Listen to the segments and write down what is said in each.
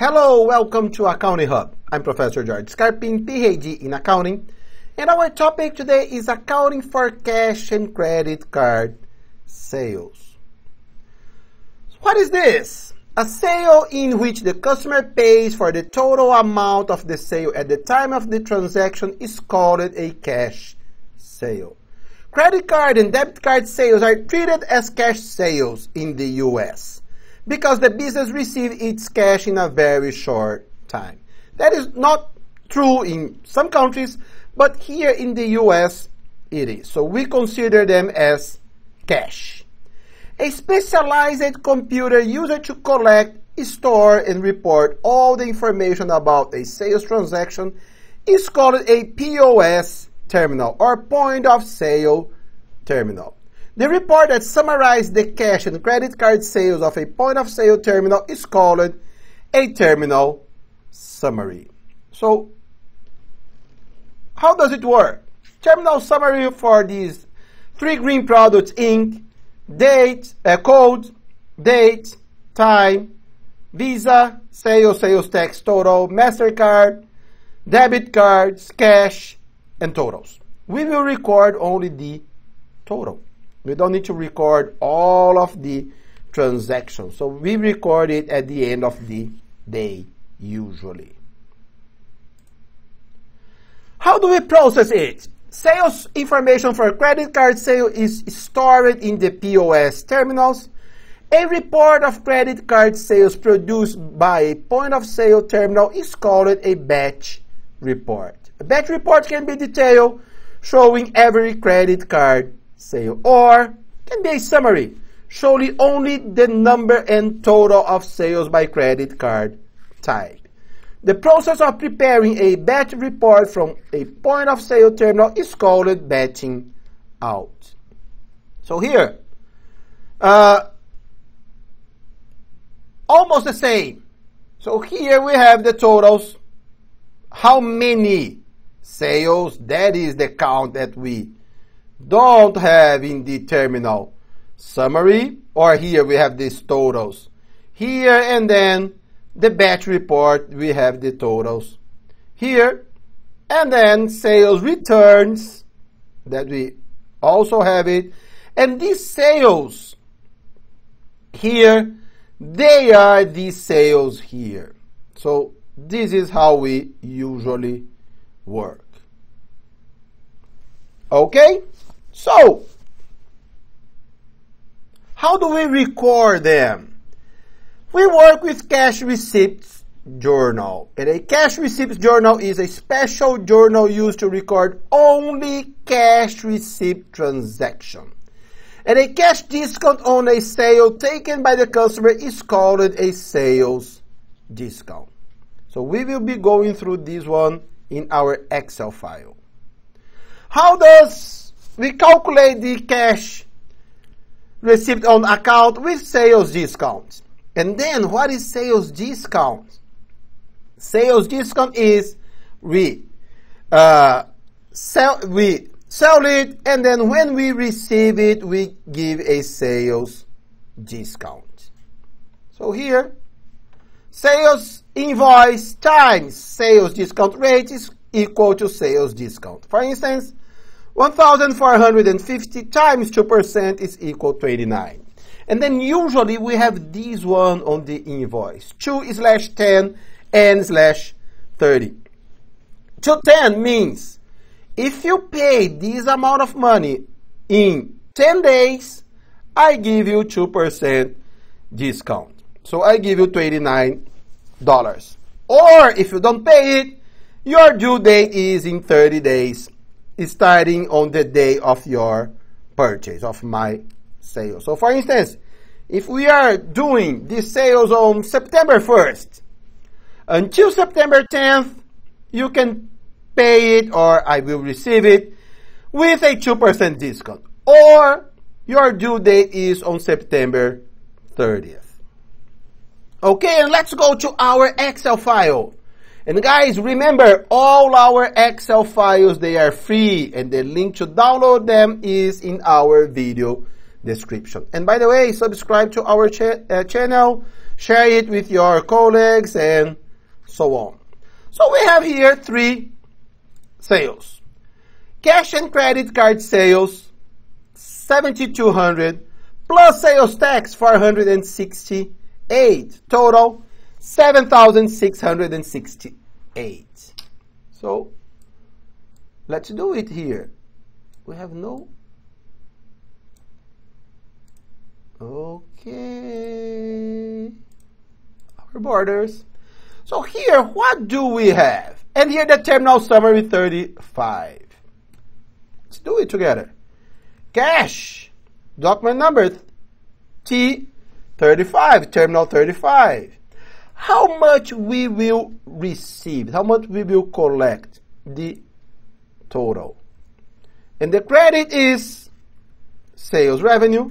Hello, welcome to Accounting Hub. I'm Professor George Scarpin, PhD in accounting, and our topic today is accounting for cash and credit card sales. What is this? A sale in which the customer pays for the total amount of the sale at the time of the transaction is called a cash sale. Credit card and debit card sales are treated as cash sales in the US because the business receives its cash in a very short time. That is not true in some countries, but here in the US it is. So we consider them as cash. A specialized computer used to collect, store, and report all the information about a sales transaction is called a POS terminal or point of sale terminal. The report that summarizes the cash and credit card sales of a point of sale terminal is called a terminal summary. So, how does it work? Terminal summary for these three green products Inc. Date, uh, code, date, time, Visa, sales, sales tax total, MasterCard, debit cards, cash, and totals. We will record only the total. We don't need to record all of the transactions. So we record it at the end of the day, usually. How do we process it? Sales information for credit card sale is stored in the POS terminals. A report of credit card sales produced by a point of sale terminal is called a batch report. A batch report can be detailed, showing every credit card sale, or can be a summary, showing only the number and total of sales by credit card type. The process of preparing a batch report from a point of sale terminal is called batching out. So here, uh, almost the same. So here we have the totals. How many sales? That is the count that we don't have in the terminal summary, or here we have these totals. Here and then the batch report, we have the totals here. And then sales returns, that we also have it. And these sales here, they are the sales here. So this is how we usually work. Okay? So, how do we record them? We work with cash receipts journal. And a cash receipts journal is a special journal used to record only cash receipt transaction. And a cash discount on a sale taken by the customer is called a sales discount. So we will be going through this one in our Excel file. How does we calculate the cash received on account with sales discount. And then what is sales discount? Sales discount is we uh, sell we sell it and then when we receive it we give a sales discount. So here sales invoice times sales discount rate is equal to sales discount. For instance, 1,450 times 2% is equal to 89. And then usually we have this one on the invoice. 2 slash 10 and slash 30. 210 means if you pay this amount of money in 10 days, I give you 2% discount. So I give you $29. Or if you don't pay it, your due date is in 30 days starting on the day of your purchase, of my sale. So for instance, if we are doing these sales on September 1st, until September 10th, you can pay it or I will receive it with a 2% discount. Or your due date is on September 30th. Okay, and let's go to our Excel file. And guys, remember, all our Excel files, they are free and the link to download them is in our video description. And by the way, subscribe to our cha uh, channel, share it with your colleagues, and so on. So we have here three sales. Cash and credit card sales, 7,200 plus sales tax, 468. Total, 7,668. So let's do it here. We have no. Okay. Our borders. So here, what do we have? And here the terminal summary 35. Let's do it together. Cash, document number T35, terminal 35. How much we will receive, how much we will collect, the total. And the credit is sales revenue.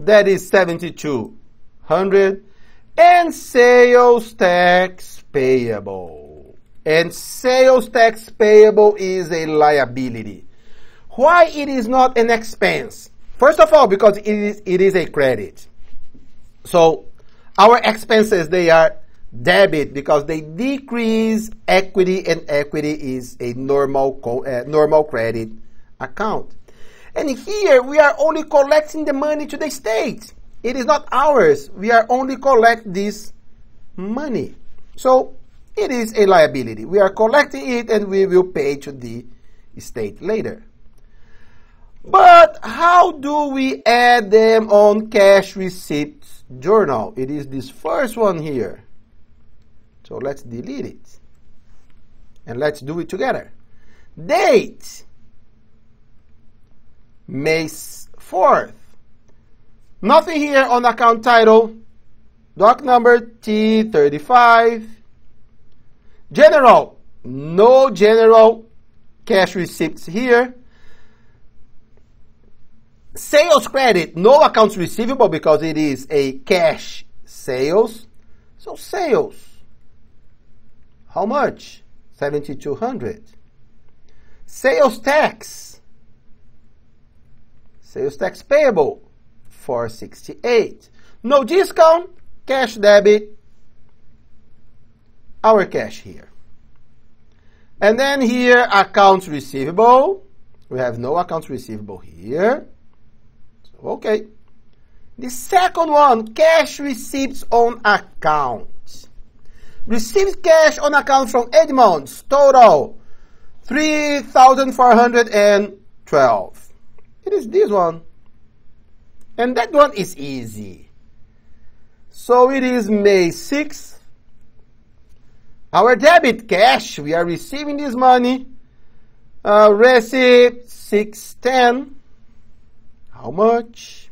That is 7200 and sales tax payable. And sales tax payable is a liability. Why it is not an expense? First of all, because it is, it is a credit. So our expenses, they are debit because they decrease equity and equity is a normal, uh, normal credit account. And here we are only collecting the money to the state. It is not ours. We are only collect this money. So it is a liability. We are collecting it and we will pay to the state later. But how do we add them on cash receipts journal? It is this first one here. So let's delete it. And let's do it together. Date. May 4th. Nothing here on account title. Doc number T35. General. No general cash receipts here. Sales credit, no accounts receivable because it is a cash sales. So sales. How much? 7200. Sales tax. Sales tax payable 468. No discount, cash debit, our cash here. And then here, accounts receivable. We have no accounts receivable here. Okay. The second one, cash receipts on account. Received cash on account from Edmonds, total 3,412. It is this one. And that one is easy. So it is May 6th. Our debit cash, we are receiving this money. Uh, receipt 610. How much?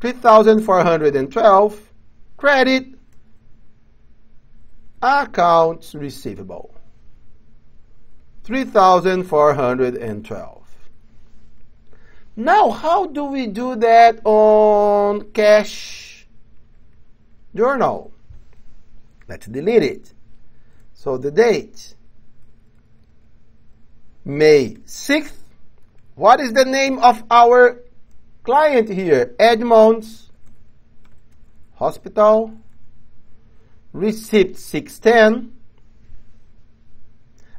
3,412. Credit. Accounts receivable. 3,412. Now, how do we do that on cash journal? Let's delete it. So the date, May 6th. What is the name of our client here? Edmonds Hospital. Receipt 610.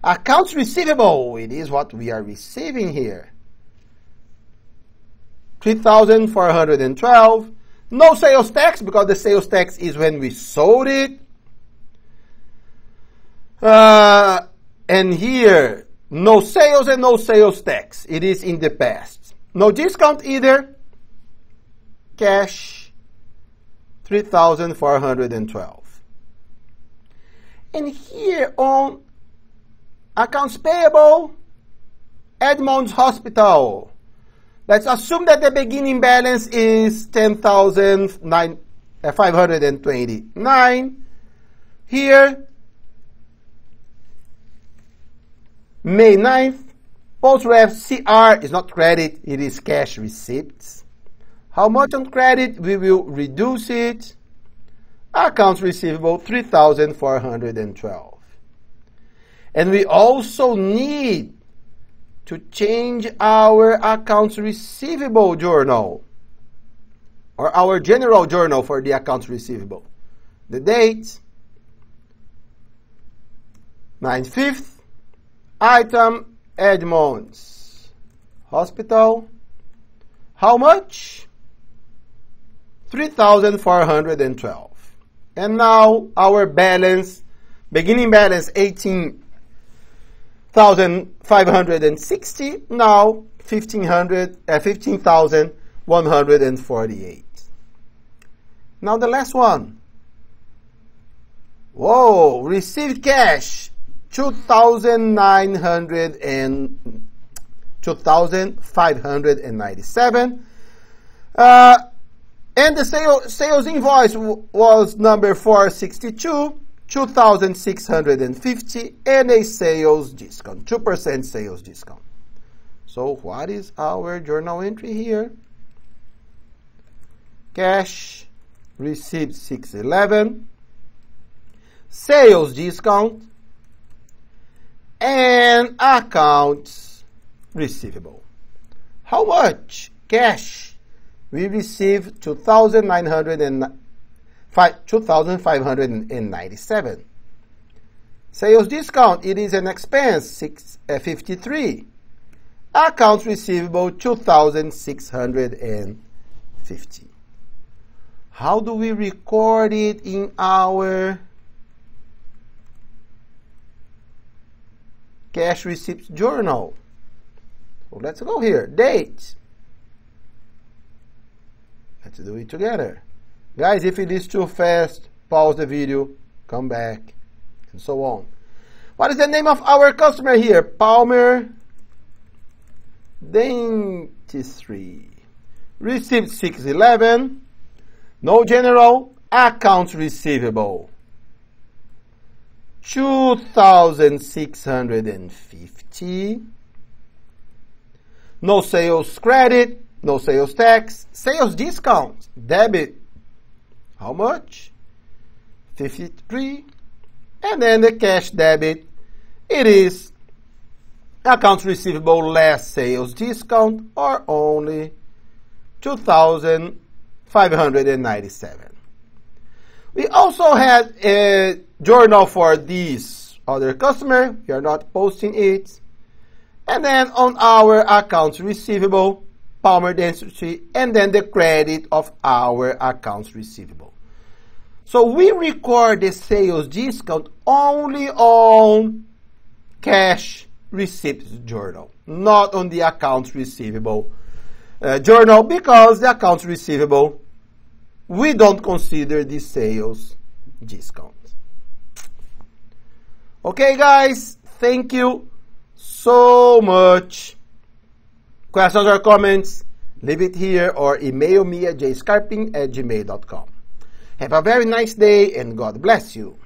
Accounts receivable. It is what we are receiving here. 3,412. No sales tax because the sales tax is when we sold it. Uh, and here, no sales and no sales tax. It is in the past. No discount either. Cash, 3,412. And here on accounts payable, Edmonds Hospital, Let's assume that the beginning balance is 10,529. Uh, Here, May 9th, post-ref CR is not credit, it is cash receipts. How much on credit? We will reduce it. Accounts receivable, 3,412. And we also need to change our accounts receivable journal. or our general journal for the accounts receivable. The date, 9 5th, item Edmonds Hospital. How much? 3,412. And now our balance, beginning balance 18,560, now 1500, uh, 15,148. Now the last one. Whoa, received cash 2,900 and 2,597. Uh, and the sale, sales invoice was number 462, 2,650, and a sales discount, 2% sales discount. So what is our journal entry here? Cash received 611, sales discount, and accounts receivable. How much cash we received 2,597. Sales discount, it is an expense, six, uh, 53. Accounts receivable, 2,650. How do we record it in our cash receipts journal? Let's go here. Date. Let's do it together. Guys, if it is too fast, pause the video, come back, and so on. What is the name of our customer here? Palmer Dentistry. Received 611. No general. Accounts receivable. 2,650. No sales credit. No sales tax. Sales discount. Debit. How much? 53. And then the cash debit. It is accounts receivable less sales discount or only 2,597. We also had a journal for this other customer. We are not posting it. And then on our accounts receivable, Palmer Dentistry, and then the credit of our accounts receivable. So we record the sales discount only on cash receipts journal, not on the accounts receivable uh, journal because the accounts receivable, we don't consider the sales discount. Okay, guys, thank you so much Questions or comments? Leave it here or email me at jscarping at gmail.com. Have a very nice day and God bless you.